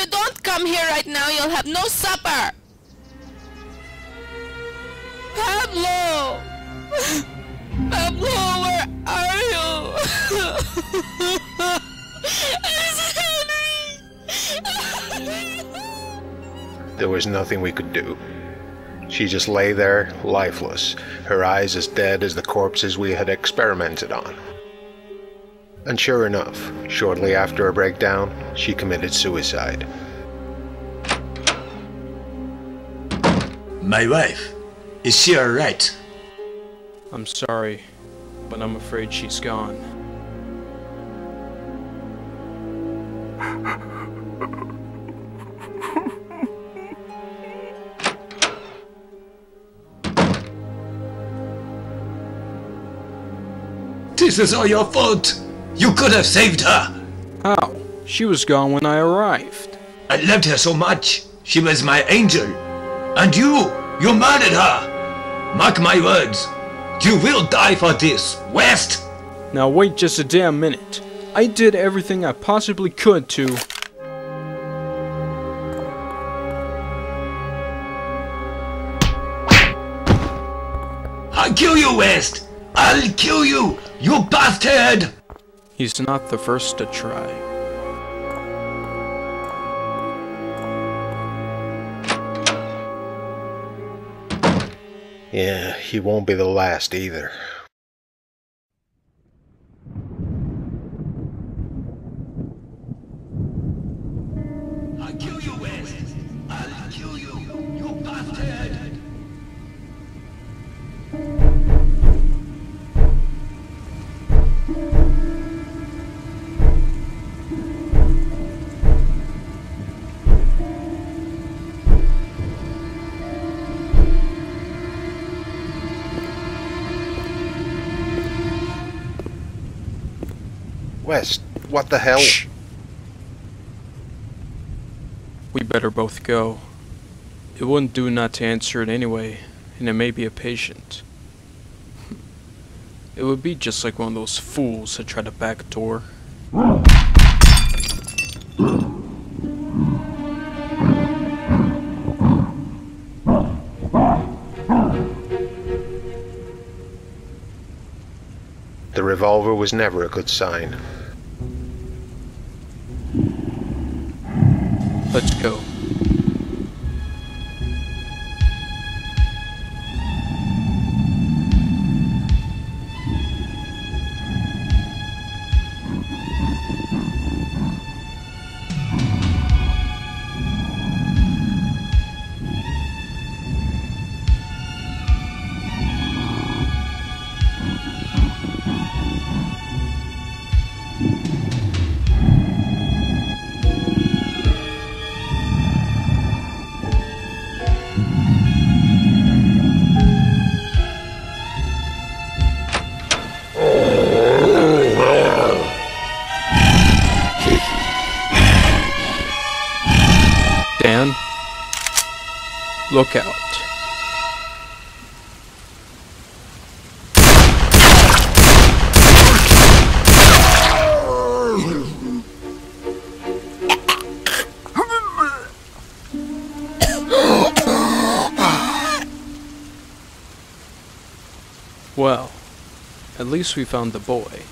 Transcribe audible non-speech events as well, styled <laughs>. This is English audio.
You don't come here right now, you'll have no supper! Pablo! Pablo, where are you? There was nothing we could do. She just lay there, lifeless, her eyes as dead as the corpses we had experimented on. And sure enough, shortly after her breakdown, she committed suicide. My wife, is she alright? I'm sorry, but I'm afraid she's gone. This is all your fault! You could have saved her! How? She was gone when I arrived. I loved her so much. She was my angel. And you, you murdered her! Mark my words. You will die for this, West! Now wait just a damn minute. I did everything I possibly could to... I'll kill you, West! I'll kill you, you bastard! He's not the first to try. Yeah, he won't be the last either. West, what the hell? Shh. We better both go. It wouldn't do not to answer it anyway, and it may be a patient. <laughs> It would be just like one of those fools that try to backdoor. <laughs> The revolver was never a good sign. Let's go. Look out. Well, at least we found the boy.